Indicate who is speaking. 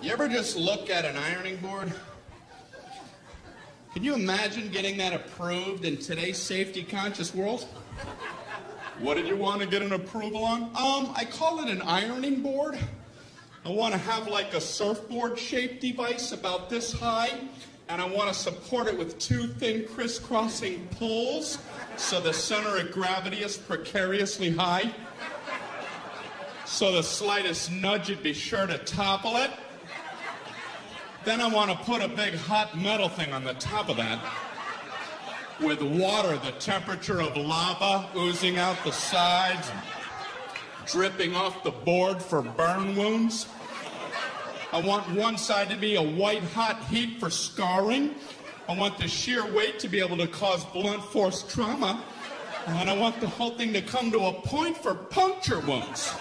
Speaker 1: You ever just look at an ironing board? Can you imagine getting that approved in today's safety conscious world? What did you want to get an approval on? Um, I call it an ironing board. I want to have like a surfboard shaped device about this high, and I want to support it with two thin crisscrossing poles so the center of gravity is precariously high. So the slightest nudge would be sure to topple it. Then I want to put a big hot metal thing on the top of that with water, the temperature of lava oozing out the sides, dripping off the board for burn wounds. I want one side to be a white hot heat for scarring. I want the sheer weight to be able to cause blunt force trauma. And I want the whole thing to come to a point for puncture wounds.